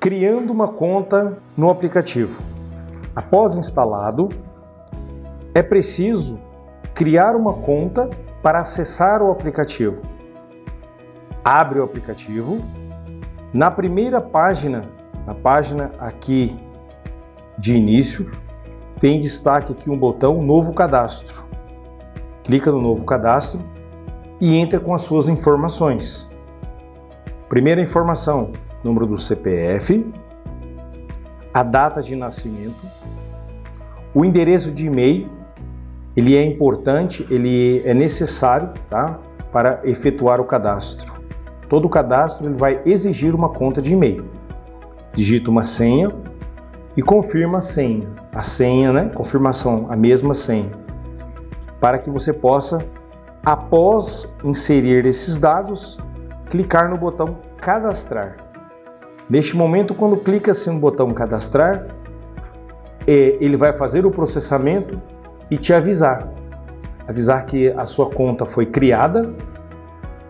criando uma conta no aplicativo. Após instalado, é preciso criar uma conta para acessar o aplicativo. Abre o aplicativo. Na primeira página, na página aqui de início, tem destaque aqui um botão Novo Cadastro. Clica no Novo Cadastro e entra com as suas informações. Primeira informação: número do CPF, a data de nascimento, o endereço de e-mail, ele é importante, ele é necessário tá, para efetuar o cadastro. Todo cadastro ele vai exigir uma conta de e-mail. Digita uma senha e confirma a senha. A senha, né? Confirmação, a mesma senha. Para que você possa, após inserir esses dados, clicar no botão cadastrar. Neste momento, quando clica-se no botão cadastrar, é, ele vai fazer o processamento e te avisar. Avisar que a sua conta foi criada,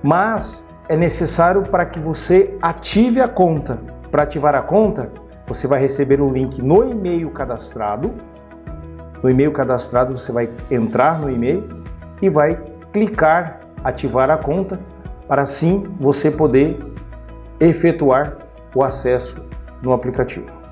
mas é necessário para que você ative a conta. Para ativar a conta, você vai receber um link no e-mail cadastrado. No e-mail cadastrado, você vai entrar no e-mail e vai clicar ativar a conta para assim você poder efetuar o acesso no aplicativo.